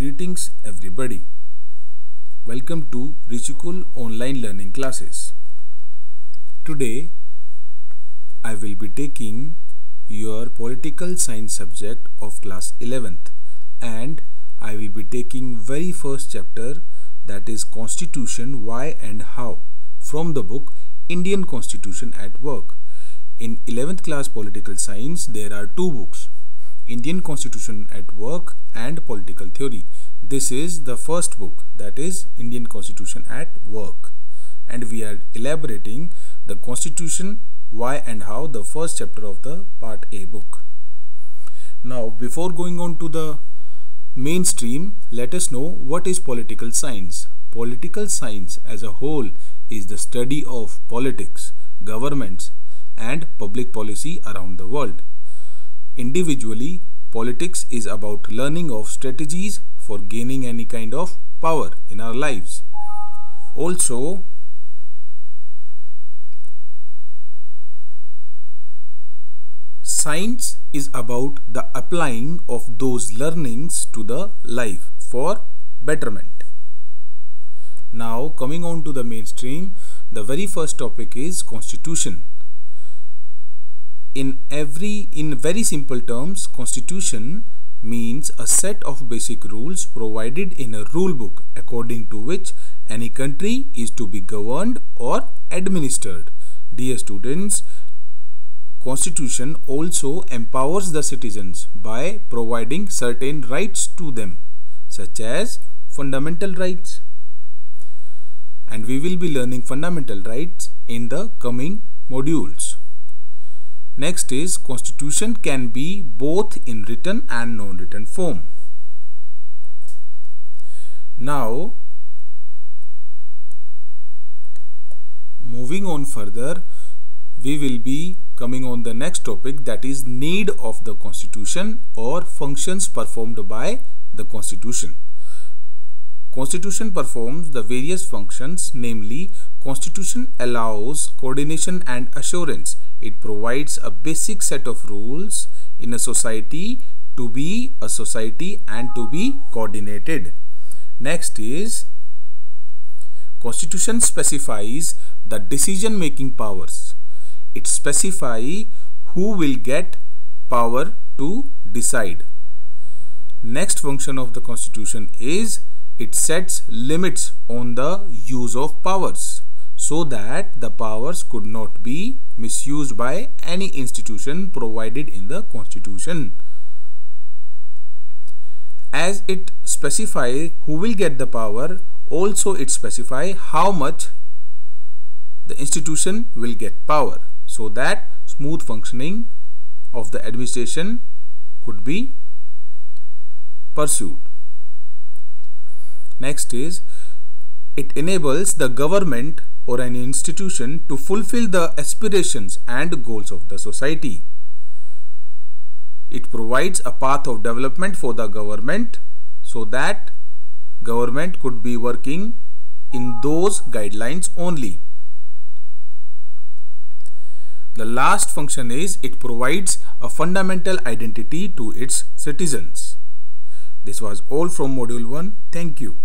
Greetings everybody. Welcome to Rishikul online learning classes. Today I will be taking your political science subject of class 11th and I will be taking very first chapter that is constitution why and how from the book Indian Constitution at Work. In 11th class political science there are two books Indian Constitution at Work and Political Theory. This is the first book that is Indian Constitution at Work and we are elaborating the Constitution why and how the first chapter of the part A book. Now before going on to the mainstream let us know what is political science. Political science as a whole is the study of politics, governments and public policy around the world. Individually, politics is about learning of strategies for gaining any kind of power in our lives. Also, science is about the applying of those learnings to the life for betterment. Now coming on to the mainstream, the very first topic is constitution in every in very simple terms constitution means a set of basic rules provided in a rule book according to which any country is to be governed or administered. Dear students constitution also empowers the citizens by providing certain rights to them such as fundamental rights. And we will be learning fundamental rights in the coming modules Next is constitution can be both in written and non-written form. Now moving on further we will be coming on the next topic that is need of the constitution or functions performed by the constitution. Constitution performs the various functions namely constitution allows coordination and assurance it provides a basic set of rules in a society to be a society and to be coordinated. Next is Constitution specifies the decision making powers. It specify who will get power to decide. Next function of the constitution is it sets limits on the use of powers so that the powers could not be misused by any institution provided in the constitution. As it specify who will get the power also it specify how much the institution will get power so that smooth functioning of the administration could be pursued. Next is it enables the government or an institution to fulfill the aspirations and goals of the society. It provides a path of development for the government so that government could be working in those guidelines only. The last function is it provides a fundamental identity to its citizens. This was all from module 1. Thank you.